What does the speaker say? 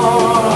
more.